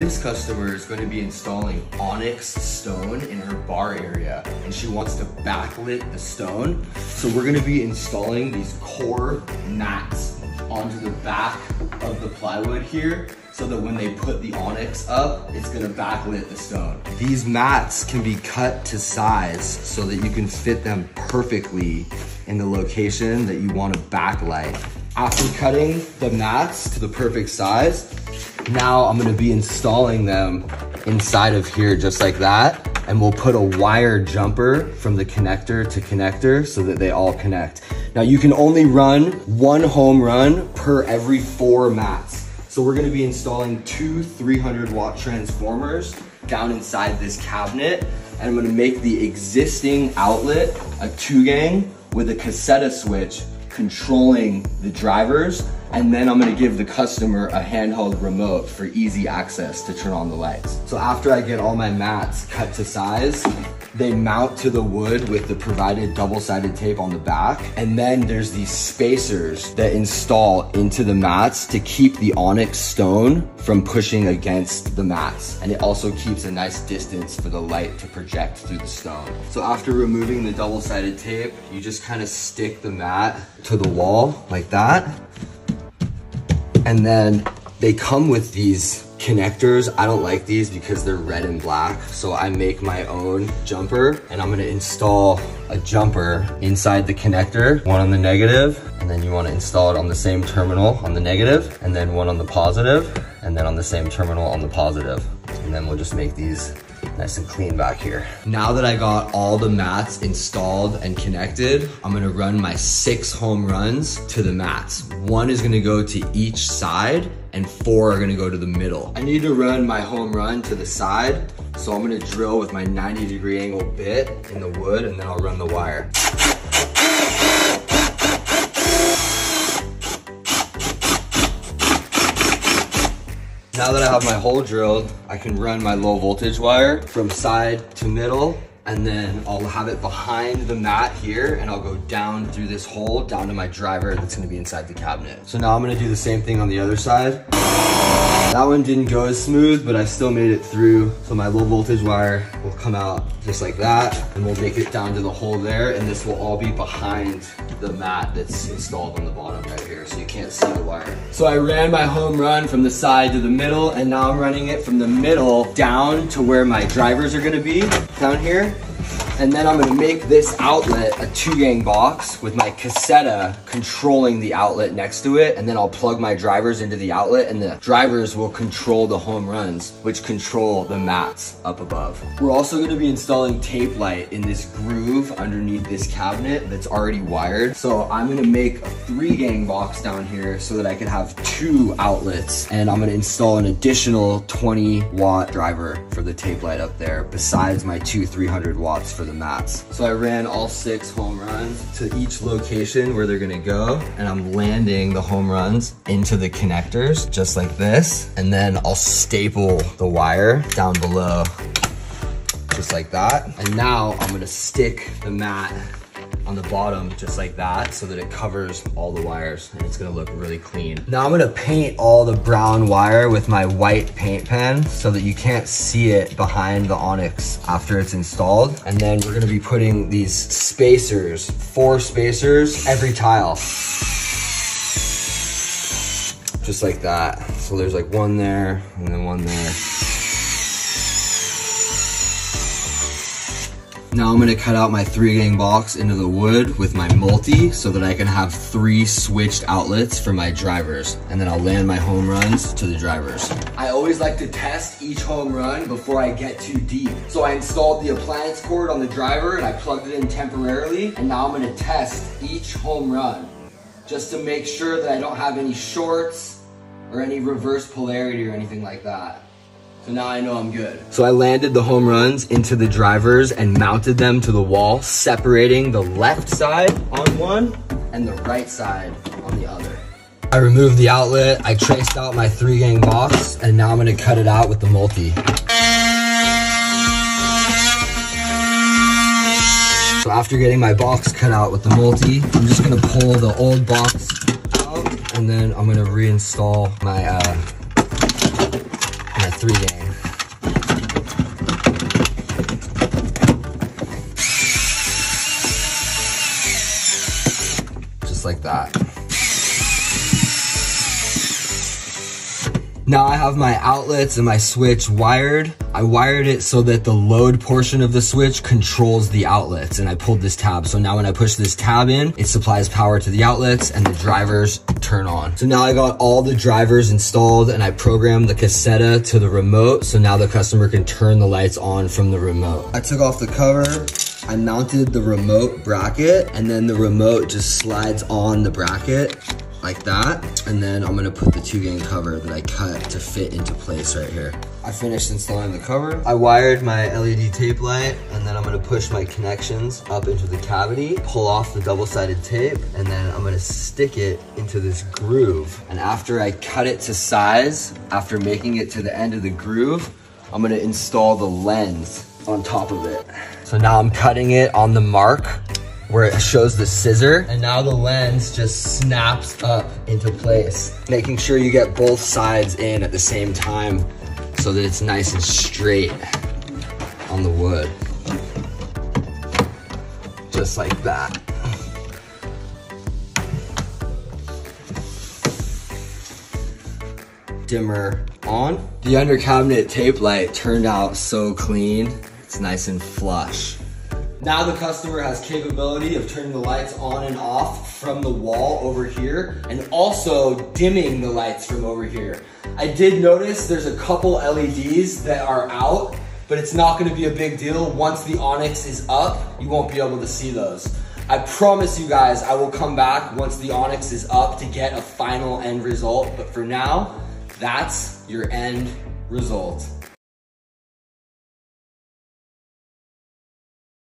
This customer is going to be installing onyx stone in her bar area and she wants to backlit the stone. So we're going to be installing these core mats onto the back of the plywood here so that when they put the onyx up, it's gonna backlit the stone. These mats can be cut to size so that you can fit them perfectly in the location that you want to backlight. After cutting the mats to the perfect size, now I'm gonna be installing them inside of here just like that. And we'll put a wire jumper from the connector to connector so that they all connect. Now you can only run one home run per every four mats. So we're gonna be installing two 300 watt transformers down inside this cabinet. And I'm gonna make the existing outlet a two gang with a Caséta switch controlling the drivers and then I'm gonna give the customer a handheld remote for easy access to turn on the lights. So after I get all my mats cut to size, they mount to the wood with the provided double-sided tape on the back. And then there's these spacers that install into the mats to keep the onyx stone from pushing against the mats. And it also keeps a nice distance for the light to project through the stone. So after removing the double-sided tape, you just kind of stick the mat to the wall like that. And then they come with these connectors. I don't like these because they're red and black. So I make my own jumper and I'm gonna install a jumper inside the connector, one on the negative, and then you wanna install it on the same terminal on the negative, and then one on the positive, and then on the same terminal on the positive. And then we'll just make these nice and clean back here. Now that I got all the mats installed and connected, I'm gonna run my six home runs to the mats. One is gonna go to each side and four are gonna go to the middle. I need to run my home run to the side, so I'm gonna drill with my 90 degree angle bit in the wood and then I'll run the wire. Now that I have my hole drilled, I can run my low voltage wire from side to middle and then I'll have it behind the mat here and I'll go down through this hole down to my driver that's gonna be inside the cabinet. So now I'm gonna do the same thing on the other side. That one didn't go as smooth, but I still made it through. So my low voltage wire will come out just like that and we'll make it down to the hole there and this will all be behind the mat that's installed on the bottom right here so you can't see the wire. So I ran my home run from the side to the middle and now I'm running it from the middle down to where my drivers are gonna be down here. And then I'm gonna make this outlet a two gang box with my Caséta controlling the outlet next to it. And then I'll plug my drivers into the outlet and the drivers will control the home runs, which control the mats up above. We're also gonna be installing tape light in this groove underneath this cabinet that's already wired. So I'm gonna make a three gang box down here so that I can have two outlets. And I'm gonna install an additional 20 watt driver for the tape light up there besides my two 300 watts for the mats. So I ran all six home runs to each location where they're gonna go and I'm landing the home runs into the connectors just like this. And then I'll staple the wire down below just like that. And now I'm gonna stick the mat on the bottom just like that so that it covers all the wires and it's gonna look really clean. Now I'm gonna paint all the brown wire with my white paint pen so that you can't see it behind the Onyx after it's installed. And then we're gonna be putting these spacers, four spacers, every tile. Just like that. So there's like one there and then one there. Now I'm gonna cut out my three gang box into the wood with my multi so that I can have three switched outlets for my drivers. And then I'll land my home runs to the drivers. I always like to test each home run before I get too deep. So I installed the appliance cord on the driver and I plugged it in temporarily. And now I'm gonna test each home run just to make sure that I don't have any shorts or any reverse polarity or anything like that. So now I know I'm good. So I landed the home runs into the drivers and mounted them to the wall, separating the left side on one and the right side on the other. I removed the outlet, I traced out my three gang box, and now I'm gonna cut it out with the multi. So after getting my box cut out with the multi, I'm just gonna pull the old box out and then I'm gonna reinstall my uh, three gang. Just like that. Now I have my outlets and my switch wired. I wired it so that the load portion of the switch controls the outlets and I pulled this tab. So now when I push this tab in, it supplies power to the outlets and the drivers turn on. So now I got all the drivers installed and I programmed the Caséta to the remote. So now the customer can turn the lights on from the remote. I took off the cover. I mounted the remote bracket and then the remote just slides on the bracket like that. And then I'm gonna put the two gang cover that I cut to fit into place right here. I finished installing the cover. I wired my LED tape light and then I'm gonna push my connections up into the cavity, pull off the double-sided tape, and then I'm gonna stick it into this groove. And after I cut it to size, after making it to the end of the groove, I'm gonna install the lens on top of it. So now I'm cutting it on the mark where it shows the scissor and now the lens just snaps up into place. Making sure you get both sides in at the same time so that it's nice and straight on the wood. Just like that. Dimmer on. The under cabinet tape light turned out so clean. It's nice and flush. Now the customer has capability of turning the lights on and off from the wall over here and also dimming the lights from over here. I did notice there's a couple LEDs that are out, but it's not gonna be a big deal. Once the Onyx is up, you won't be able to see those. I promise you guys I will come back once the Onyx is up to get a final end result, but for now, that's your end result.